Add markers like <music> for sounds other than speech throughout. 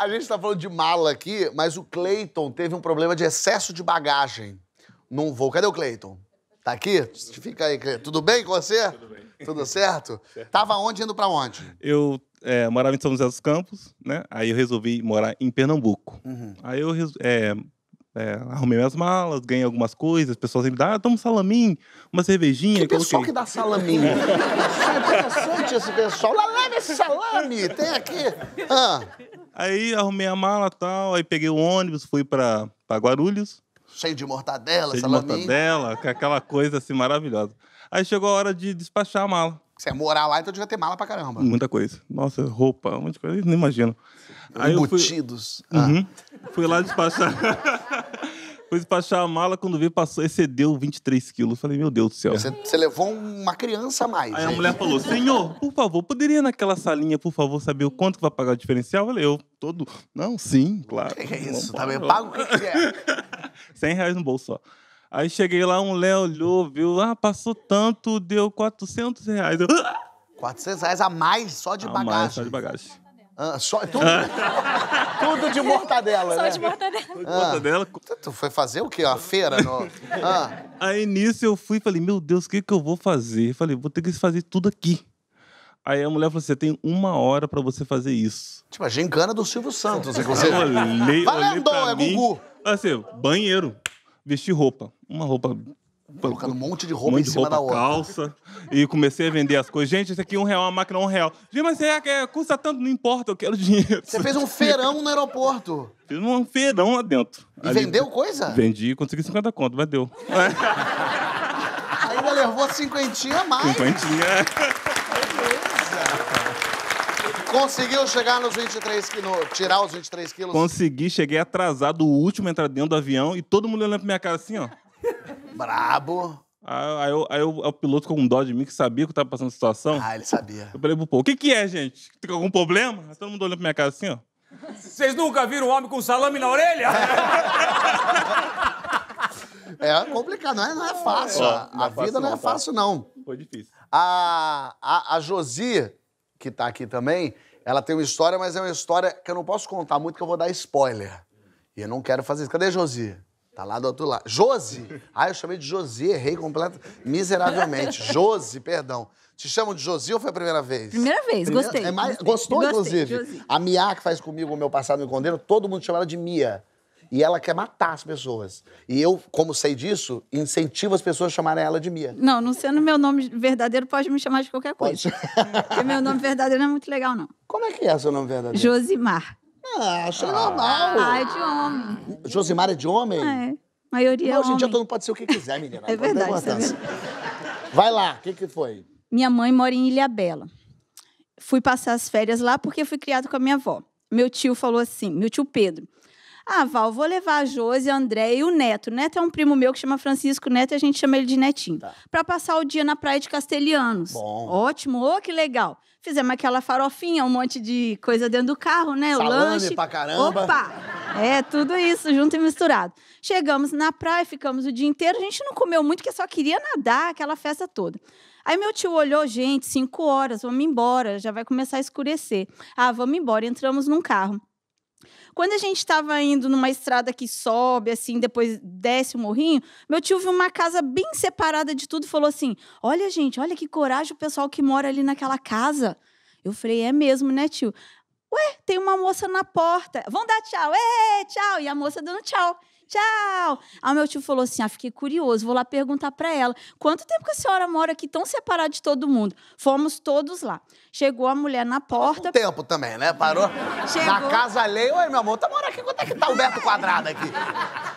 A gente tá falando de mala aqui, mas o Cleiton teve um problema de excesso de bagagem num voo. Cadê o Cleiton? Tá aqui? Fica aí, Cleiton. Tudo bem com você? Tudo bem. Tudo <laughs> certo? Tava onde, indo pra onde? Eu é, morava em São José dos Campos, né? Aí eu resolvi morar em Pernambuco. Uhum. Aí eu é, é, arrumei minhas malas, ganhei algumas coisas, as pessoas sempre dão, ah, toma um salaminho, uma cervejinha. Que pessoal que dá salaminho. <laughs> Isso é interessante esse pessoal. Lá, leva esse salame, tem aqui. Ah, Aí arrumei a mala e tal, aí peguei o ônibus, fui pra, pra Guarulhos, cheio de mortadela, cheio de mortadela, com aquela coisa assim maravilhosa. Aí chegou a hora de despachar a mala. Você ia morar lá, então devia ter mala pra caramba. Muita coisa. Nossa, roupa, um monte de coisa, nem imagino. Aí eu fui, Embutidos. Ah. Uhum. Fui lá despachar. <laughs> fui despachar a mala, quando vi, passou, excedeu 23 quilos. Falei, meu Deus do céu. Você, você levou uma criança a mais. Aí a mulher falou, senhor, por favor, poderia naquela salinha, por favor, saber o quanto que vai pagar o diferencial? Eu falei, eu, todo... Não, sim, claro. Que é isso? Tá bem? pagar. Paga o que que é. <laughs> 100 reais no bolso só. Aí cheguei lá, um Léo olhou, viu, ah, passou tanto, deu 400 reais. Eu, "Ah!" 400 reais a mais só de A bagagem. mais, só de bagagem. Ah, só, tudo <laughs> de mortadela, Só né? de mortadela. Conta dela. Tu foi fazer o quê? Uma feira? No... <laughs> Ah, Aí nisso eu fui e falei, meu Deus, o que, que eu vou fazer? Eu falei, vou ter que fazer tudo aqui. Aí a mulher falou assim, você tem uma hora pra você fazer isso. tipo, a gincana do Silvio Santos, inclusive. Eu olhei, olhei Valendo, pra é mim. Gugu. Assim, banheiro. Vestir roupa. Uma roupa... Colocando um monte de um roupa monte em cima roupa, da outra. calça. E comecei a vender as coisas. Gente, isso aqui é um real, uma máquina é um real. Gente, mas é, é, custa tanto, não importa, eu quero dinheiro. Você fez um feirão no aeroporto. <laughs> Fiz um feirão lá dentro. E Ali- vendeu coisa? Vendi, consegui 50 conto, mas deu. Ainda levou cinquentinha a mais. Cinquentinha. Conseguiu chegar nos 23 quilos, tirar os 23 quilos. Consegui, cheguei atrasado, o último a entrar dentro do avião e todo mundo olhando pra minha cara assim, ó. Brabo. Aí, aí, eu- aí eu- o piloto com um dó de mim que sabia que eu tava passando a situação. Ah, ele sabia. Eu falei pro povo, o que que é, gente? Tem algum problema? Aí Todo mundo olhando pra minha cara assim, ó. Vocês nunca viram um homem com salame na orelha? <laughs> É complicado, não é, não é fácil. Ó, a não é a fácil vida não é não, tá? fácil, não. Foi difícil. A, a, a Josi, que tá aqui também, ela tem uma história, mas é uma história que eu não posso contar muito, que eu vou dar spoiler. E eu não quero fazer isso. Cadê a Josi? Tá lá do outro lado. Josi! Ah, eu chamei de Josi, errei completo, miseravelmente. <laughs> Josi, perdão. Te chamam de Josi ou foi a primeira vez? Primeira vez, gostei, É mais-. Gostou, Gostei, inclusive? Josi. A Mia, que faz comigo o meu passado me condena, todo mundo chama ela de Mia. E ela quer matar as pessoas. E eu, como sei disso, incentivo as pessoas a chamarem ela de Mia. Não, não sendo meu nome verdadeiro, pode me chamar de qualquer Pode. coisa. <laughs> Porque meu nome verdadeiro não é muito legal, não. Como é que é seu nome verdadeiro? Josimar. Ah, achei normal. Ah, é de homem. Josimar é de homem? É. Maioria é Hoje em dia homem. todo mundo pode ser o que quiser, menina. <laughs> É Não tem verdade, isso é importância. Vai lá, o que, que foi? Minha mãe mora em Ilhabela. Fui passar as férias lá porque fui criado com a minha avó. Meu tio falou assim, meu tio Pedro. Ah, Val, vou levar a Josi, a André e o Neto. O Neto é um primo meu que chama Francisco Neto e a gente chama ele de Netinho. Tá. Pra passar o dia na praia de Castelhanos. Bom. Ótimo, ô, que legal. Fizemos aquela farofinha, um monte de coisa dentro do carro, né? Salame o lanche. pra caramba. Opa! É, tudo isso, junto e misturado. Chegamos na praia, ficamos o dia inteiro. A gente não comeu muito, porque só queria nadar, aquela festa toda. Aí meu tio olhou, gente, cinco horas, vamos embora, já vai começar a escurecer. Ah, vamos embora. Entramos num carro. Quando a gente estava indo numa estrada que sobe, assim, depois desce o morrinho, meu tio viu uma casa bem separada de tudo e falou assim: Olha, gente, olha que coragem o pessoal que mora ali naquela casa. Eu falei: É mesmo, né, tio? Ué, tem uma moça na porta. Vão dar tchau. Ê, tchau. E a moça dando tchau. Tchau. Aí meu tio falou assim: ah, fiquei curioso, vou lá perguntar para ela. Quanto tempo que a senhora mora aqui tão separada de todo mundo? Fomos todos lá. Chegou a mulher na porta. Um tempo também, né? Parou. Chegou. Na casa alheia. Oi, meu amor, tá morando aqui. Quanto é que tá o metro quadrado aqui?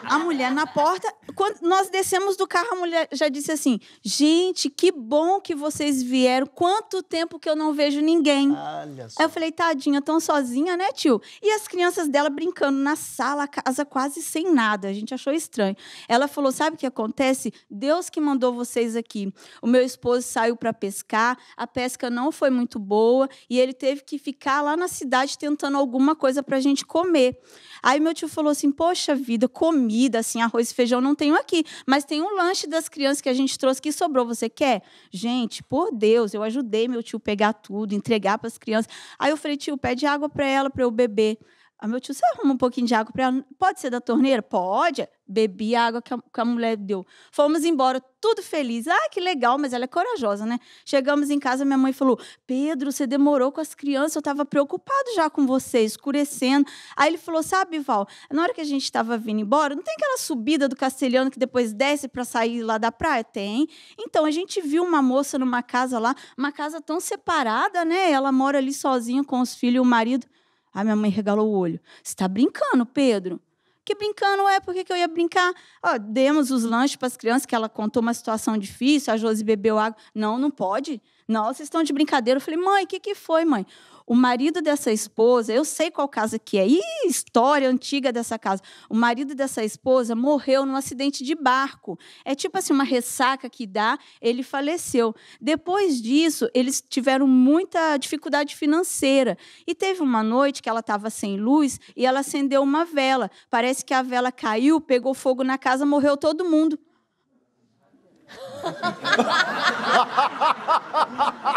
A mulher na porta. Quando nós descemos do carro, a mulher já disse assim: Gente, que bom que vocês vieram. Quanto tempo que eu não vejo ninguém. Olha só. Aí eu falei, tadinha, tão sozinha, né, tio? E as crianças dela brincando na sala, a casa quase sem nada. A gente achou estranho. Ela falou: sabe o que acontece? Deus que mandou vocês aqui. O meu esposo saiu para pescar, a pesca não foi muito boa e ele teve que ficar lá na cidade tentando alguma coisa para a gente comer. Aí meu tio falou assim: Poxa vida, comida, assim, arroz e feijão não tenho aqui, mas tem um lanche das crianças que a gente trouxe que sobrou. Você quer? Gente, por Deus, eu ajudei meu tio pegar tudo, entregar para as crianças. Aí eu falei: Tio, pede água para ela para eu beber. Aí meu tio, você arruma um pouquinho de água para ela? Pode ser da torneira? Pode. Bebi a água que a, que a mulher deu. Fomos embora, tudo feliz. Ah, que legal, mas ela é corajosa, né? Chegamos em casa, minha mãe falou: Pedro, você demorou com as crianças, eu estava preocupado já com você, escurecendo. Aí ele falou: Sabe, Val, na hora que a gente estava vindo embora, não tem aquela subida do Castelhano que depois desce para sair lá da praia? Tem. Então a gente viu uma moça numa casa lá, uma casa tão separada, né? Ela mora ali sozinha com os filhos e o marido. Aí minha mãe regalou o olho. Você está brincando, Pedro? Que brincando é? Por que, que eu ia brincar? Ó, demos os lanches para as crianças, que ela contou uma situação difícil, a Josi bebeu água. Não, não pode. Não, vocês estão de brincadeira. Eu falei, mãe, o que, que foi, mãe? O marido dessa esposa, eu sei qual casa que é, e história antiga dessa casa. O marido dessa esposa morreu num acidente de barco. É tipo assim, uma ressaca que dá, ele faleceu. Depois disso, eles tiveram muita dificuldade financeira. E teve uma noite que ela estava sem luz e ela acendeu uma vela. Parece que a vela caiu, pegou fogo na casa, morreu todo mundo.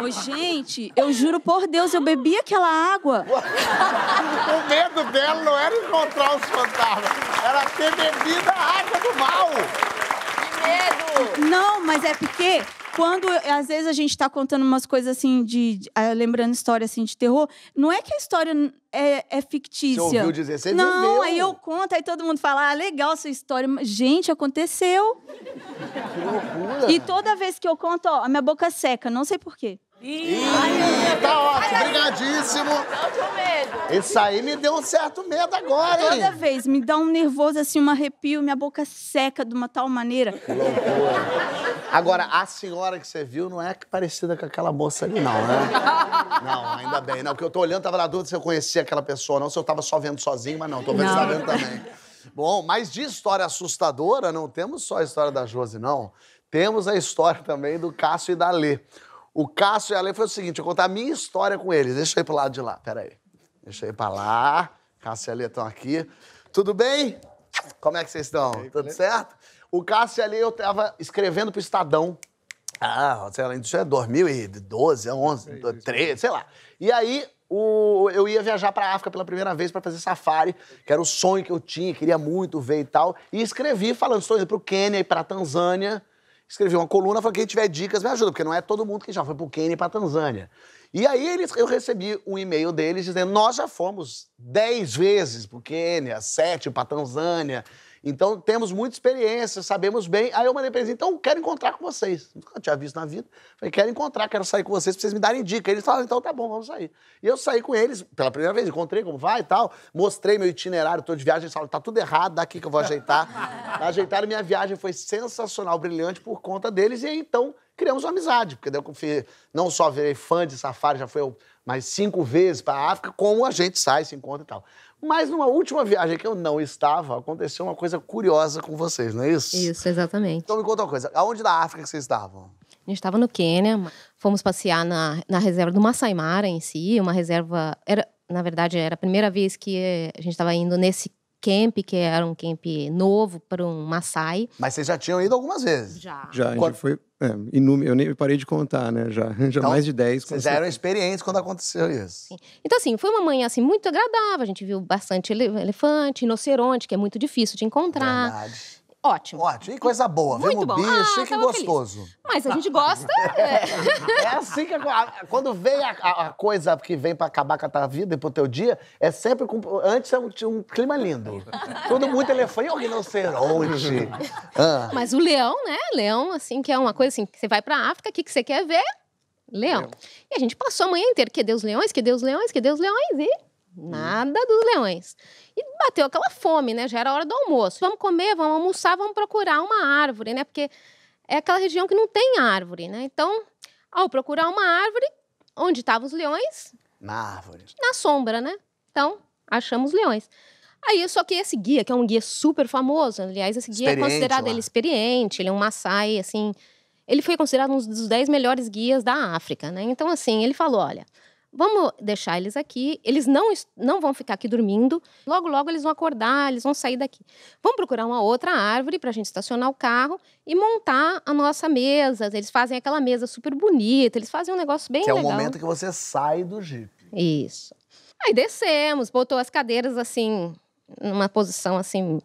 Ô, gente, eu juro por Deus, eu bebi aquela água. <laughs> O medo dela não era encontrar os fantasmas, era ter bebido a água do mal. Não, mas é porque quando às vezes a gente está contando umas coisas assim de, de- ah, lembrando história assim de terror, não é que a história é, é fictícia. Você ouviu dizer, você não, viveu. aí eu conto, aí todo mundo fala, ah, legal essa história. Mas, Gente, aconteceu. Que loucura. E toda vez que eu conto, ó, a minha boca seca, não sei porquê. Ih, tá ótimo, brigadíssimo. Isso aí me deu um certo medo agora, hein? Toda vez me dá um nervoso, assim, um arrepio, minha boca seca de uma tal maneira. Agora, a senhora que você viu não é que parecida com aquela moça ali, não, né? Não, ainda bem. Não, porque eu tô olhando, tava na dúvida se eu conhecia aquela pessoa, não, se eu tava só vendo sozinho, mas não, tô vendo, Não. você tá vendo também. Bom, mas de história assustadora, não temos só a história da Josi, não. Temos a história também do Cássio e da Lê. O Cássio e a Lê foi o seguinte, eu vou contar a minha história com eles. Deixa eu ir pro lado de lá, peraí. Deixa eu ir pra lá. Cássio e a Lê estão aqui. Tudo bem? Como é que vocês estão? Tudo certo? O Cássio a Lê, eu tava escrevendo pro Estadão. Ah, sei lá, isso é 2012, 11, 13, sei lá. E aí, o- eu ia viajar pra África pela primeira vez pra fazer safari, que era o sonho que eu tinha, queria muito ver e tal. E escrevi falando, estou indo pro Quênia e pra Tanzânia. Escrevi uma coluna, falei, quem tiver dicas me ajuda, porque não é todo mundo que já foi pro Quênia e pra Tanzânia. E aí eles, eu recebi um e-mail deles dizendo, nós já fomos 10 vezes pro Quênia, 7 pra Tanzânia. Então temos muita experiência, sabemos bem. Aí eu mandei pra eles, então quero encontrar com vocês. Nunca tinha visto na vida. Falei, quero encontrar, quero sair com vocês pra vocês me darem dica. Eles falaram, então tá bom, vamos sair. E eu saí com eles pela primeira vez, encontrei como vai e tal. Mostrei meu itinerário todo de viagem. Eles falaram, tá tudo errado, daqui que eu vou ajeitar. <laughs> Ajeitaram minha viagem, foi sensacional, brilhante por conta deles. E aí, então, criamos uma amizade. Porque daí eu fui, não só virei fã de safari, já foi mais cinco vezes pra África, como a gente sai, se encontra e tal. Mas numa última viagem que eu não estava, aconteceu uma coisa curiosa com vocês, não é isso? Isso, exatamente. Então me conta uma coisa, aonde da África que vocês estavam? A gente estava no Quênia, fomos passear na, na reserva do Masai Mara em si, uma reserva. Era, na verdade, era a primeira vez que a gente estava indo nesse camp, que era um camp novo para um Maasai. Mas vocês já tinham ido algumas vezes. Já. Já, a gente Quando- foi é, inúmero, eu nem parei de contar, né? Já, <laughs> já Então, mais de 10. com Vocês já eram experientes quando aconteceu isso. Então, assim, foi uma manhã assim, muito agradável. A gente viu bastante ele- elefante, rinoceronte, que é muito difícil de encontrar. Verdade. Ótimo. Ótimo, e coisa boa. Muito Vimos bom. bicho, Ah, que tava feliz. gostoso. Mas a gente gosta. é. <laughs> É assim que a- quando vem a, a- coisa que vem pra acabar com a tua vida e pro teu dia, é sempre com, antes é um, um clima lindo. Tudo muito elefante, o rinoceronte. Ah, Mas o leão, né? Leão, assim, que é uma coisa assim, que você vai pra África, o que, que você quer ver? Leão. Leão. E a gente passou a manhã inteira, que os leões, que os leões, que os leões, e nada dos leões. E bateu aquela fome, né? Já era hora do almoço. Vamos comer, vamos almoçar, vamos procurar uma árvore, né? Porque é aquela região que não tem árvore, né? Então, ao procurar uma árvore, onde estavam os leões? na árvore. na sombra, né? Então, achamos leões. Aí, só que esse guia, que é um guia super famoso, aliás, esse guia é Experiente considerado lá. ele experiente, ele é um Maasai, assim. Ele foi considerado um dos 10 melhores guias da África, né? Então, assim, ele falou: olha, vamos deixar eles aqui, eles não, não vão ficar aqui dormindo, logo, logo eles vão acordar, eles vão sair daqui. Vamos procurar uma outra árvore para a gente estacionar o carro e montar a nossa mesa. Eles fazem aquela mesa super bonita, eles fazem um negócio bem Que é o legal. momento que você sai do Jeep. Isso. Aí descemos, botou as cadeiras assim, numa posição assim,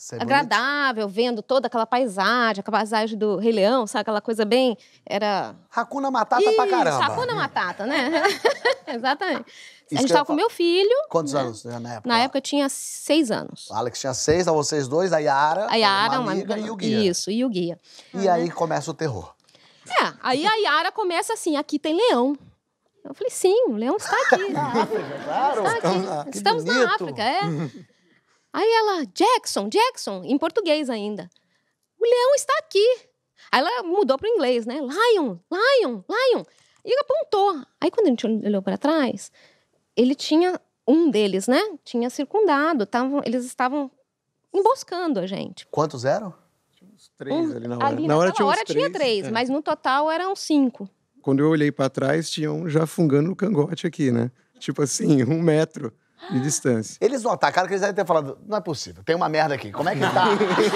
Isso é bonito. agradável, vendo toda aquela paisagem, aquela paisagem do Rei Leão, sabe? Aquela coisa bem. Era. Hakuna Matata pra Ih, caramba. Hakuna Matata, né? <laughs> Exatamente. Isso a gente ia tava com meu filho. Quantos anos né, na época? Na época eu tinha seis anos. O Alex tinha seis, a vocês dois, a Yara, A Yara, uma amiga, e o Guia. Isso, e o guia. E aí começa o terror. É, aí a Yara começa assim: aqui tem leão. Eu falei, sim, o leão está aqui. <laughs> Claro. Está aqui. Que Estamos bonito. na África, é. Aí ela, Jackson, Jackson, em português ainda. O leão está aqui. Aí ela mudou para o inglês, né? Lion, Lion, Lion. E apontou. Aí quando a gente olhou para trás, ele tinha, um deles, né? Tinha circundado. Tavam, eles estavam emboscando a gente. Quantos eram? Uns três ali na hora. Ali na hora tinha hora tinha três, é. mas no total eram cinco. Quando eu olhei pra trás, tinha um já fungando no cangote aqui, né? Tipo assim, um metro de distância. Eles não atacaram, que eles devem ter falado, não é possível, tem uma merda aqui, como é que tá?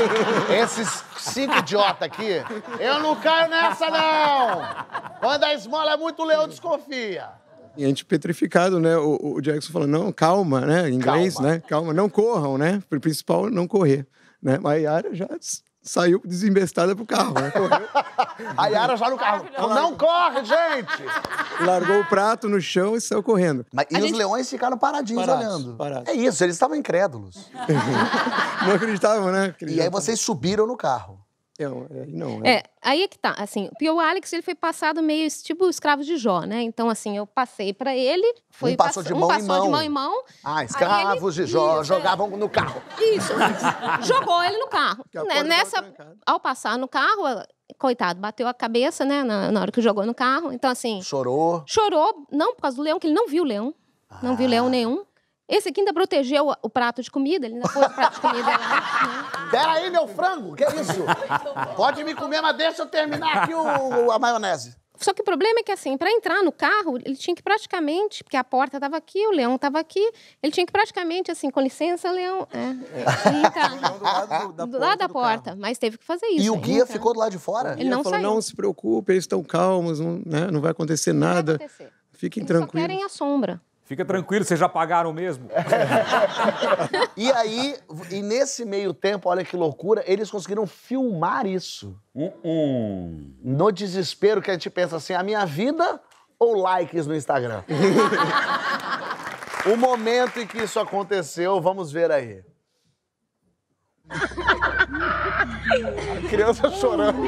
<laughs> Esses cinco idiotas aqui, eu não caio nessa não! Quando a esmola é muito leão, desconfia. E a gente petrificado, né? O, o Jackson falou, não, calma, né? Em inglês, Calma. né? Calma, não corram, né? O principal é não correr. Né? Mas a Yara já saiu desembestada pro carro, né? Correu, <laughs> A Yara já no carro, não corre, gente! largou o prato no chão e saiu correndo. Mas, e os leões ficaram paradinhos Parados, olhando. parados. É isso, eles estavam incrédulos. <laughs> Não acreditavam, né? E aí vocês subiram no carro. Não, é, não, É, aí é que tá, assim, porque o Alex, ele foi passado meio tipo escravo de Jó, né? Então, assim, eu passei pra ele, foi Um passou pass- de um mão em passou mão. de mão em mão. Ah, escravos de Jó Isso, é. jogavam no carro. Isso, jogou ele no carro. A Né, Nessa, ao passar no carro, coitado, bateu a cabeça, né, na, na hora que jogou no carro. Então, assim, Chorou. chorou, não por causa do leão, que ele não viu o leão, não Ah. viu leão nenhum. Esse aqui ainda protegeu o, o prato de comida, ele ainda pôs o prato de comida lá. né? <laughs> Pera aí, meu frango, que é isso? Pode me comer, mas deixa eu terminar aqui o, a maionese. Só que o problema é que, assim, para entrar no carro, ele tinha que praticamente, porque a porta estava aqui, o leão estava aqui, ele tinha que praticamente, assim, com licença, leão. É, entrar. <laughs> do lado do- da do lado da porta, mas teve que fazer isso. E o guia então. ficou do lado de fora? Ele não falou, saiu. não se preocupe, eles estão calmos, não, né, não vai acontecer Não vai nada. acontecer. Fiquem Eles só tranquilos. querem a sombra. Fica tranquilo, vocês já pagaram mesmo? <laughs> E aí, e nesse meio tempo, olha que loucura, eles conseguiram filmar isso. Hum. No desespero que a gente pensa assim, a minha vida ou likes no Instagram? <laughs> o momento em que isso aconteceu, vamos ver aí. <laughs> A criança chorando.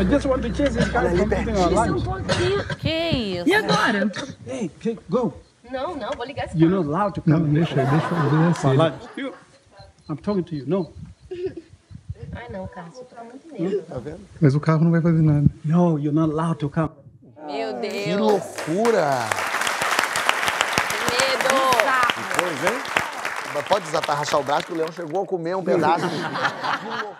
I just want to change this car from something online. Que isso? E agora? Hey, okay, go. Não, não, vou ligar esse You're not allowed to come. deixa, deixa eu ver falar. You, I'm talking to you. No. Ai, não, Cássio, tá muito medo. Mas o carro não vai fazer nada. No, you're not allowed to come. Meu Que Deus. loucura! Medo. Pois, hein? Pode desatar, rachar o braço, que o leão chegou a comer um pedaço. <laughs>